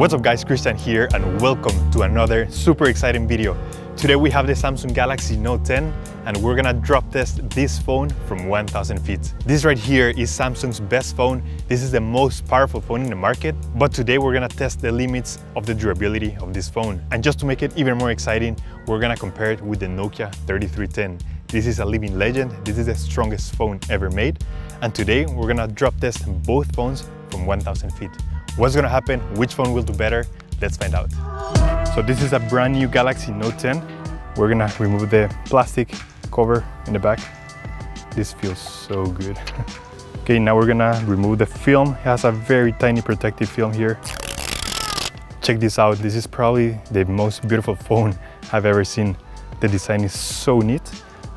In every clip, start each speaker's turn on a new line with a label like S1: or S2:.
S1: What's up guys, Khristian here and welcome to another super exciting video. Today we have the Samsung Galaxy Note 10 and we're gonna drop test this phone from 1000 feet. This right here is Samsung's best phone. This is the most powerful phone in the market, but today we're gonna test the limits of the durability of this phone. And just to make it even more exciting, we're gonna compare it with the Nokia 3310. This is a living legend. This is the strongest phone ever made. And today we're gonna drop test both phones from 1000 feet. What's gonna happen? Which phone will do better? Let's find out. So this is a brand new Galaxy Note 10. We're gonna remove the plastic cover in the back. This feels so good. okay, now we're gonna remove the film. It has a very tiny protective film here. Check this out. This is probably the most beautiful phone I've ever seen. The design is so neat.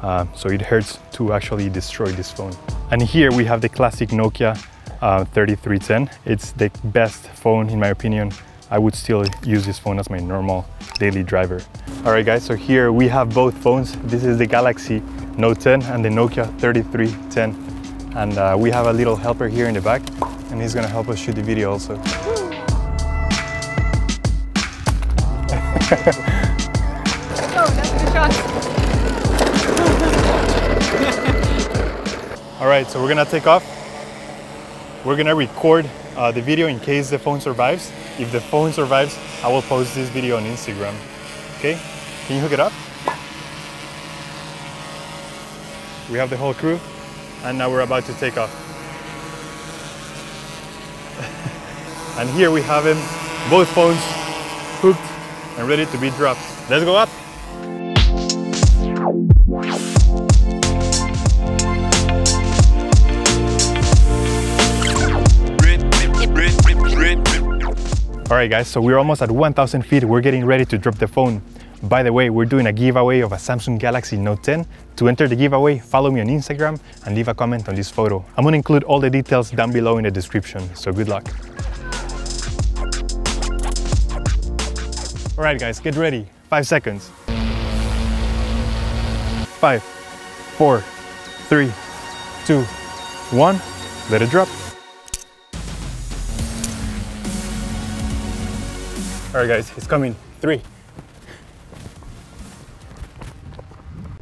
S1: Uh, so it hurts to actually destroy this phone. And here we have the classic Nokia uh, 3310. It's the best phone in my opinion. I would still use this phone as my normal daily driver. All right guys, so here we have both phones. This is the Galaxy Note 10 and the Nokia 3310. And uh, we have a little helper here in the back and he's gonna help us shoot the video also.
S2: Oh.
S1: All right, so we're gonna take off. We're gonna record uh, the video in case the phone survives. If the phone survives, I will post this video on Instagram. Okay, can you hook it up? We have the whole crew and now we're about to take off. and here we have him, both phones hooked and ready to be dropped. Let's go up. All right guys, so we're almost at 1000 feet. We're getting ready to drop the phone. By the way, we're doing a giveaway of a Samsung Galaxy Note 10. To enter the giveaway, follow me on Instagram and leave a comment on this photo. I'm gonna include all the details down below in the description, so good luck. All right guys, get ready. Five seconds. Five, four, three, two, one. Let it drop. All right guys, it's coming. Three.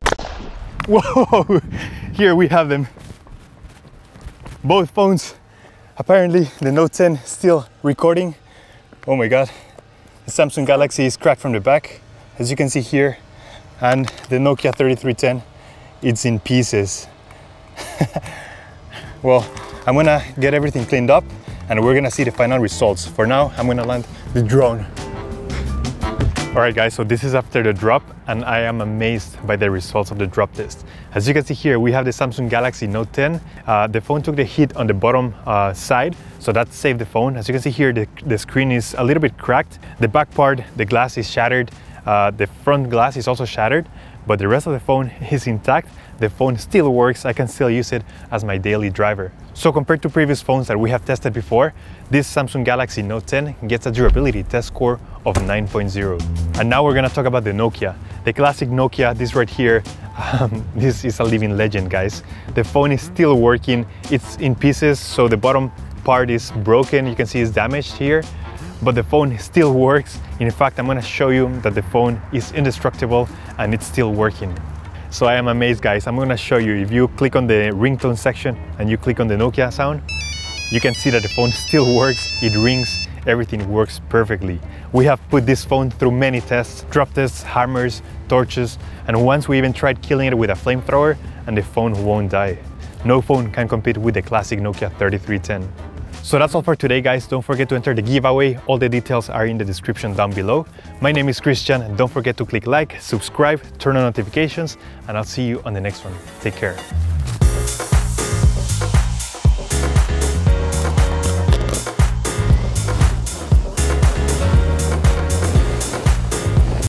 S1: Whoa, here we have them. Both phones. Apparently the Note 10 still recording. Oh my God. The Samsung Galaxy is cracked from the back, as you can see here. And the Nokia 3310, it's in pieces. well, I'm gonna get everything cleaned up and we're gonna see the final results. For now, I'm gonna land the drone. All right guys, so this is after the drop and I am amazed by the results of the drop test. As you can see here, we have the Samsung Galaxy Note 10. Uh, the phone took the hit on the bottom uh, side, so that saved the phone. As you can see here, the, the screen is a little bit cracked. The back part, the glass is shattered. Uh, the front glass is also shattered, but the rest of the phone is intact. The phone still works, I can still use it as my daily driver. So compared to previous phones that we have tested before, this Samsung Galaxy Note 10 gets a durability test score of 9.0. And now we're gonna talk about the Nokia. The classic Nokia, this right here, um, this is a living legend, guys. The phone is still working. It's in pieces, so the bottom part is broken. You can see it's damaged here, but the phone still works. In fact, I'm gonna show you that the phone is indestructible and it's still working. So I am amazed, guys. I'm gonna show you. If you click on the ringtone section and you click on the Nokia sound, you can see that the phone still works. It rings, everything works perfectly. We have put this phone through many tests, drop tests, hammers, torches, and once we even tried killing it with a flamethrower and the phone won't die. No phone can compete with the classic Nokia 3310. So that's all for today guys. Don't forget to enter the giveaway. All the details are in the description down below. My name is Khristian. Don't forget to click like, subscribe, turn on notifications, and I'll see you on the next one. Take care.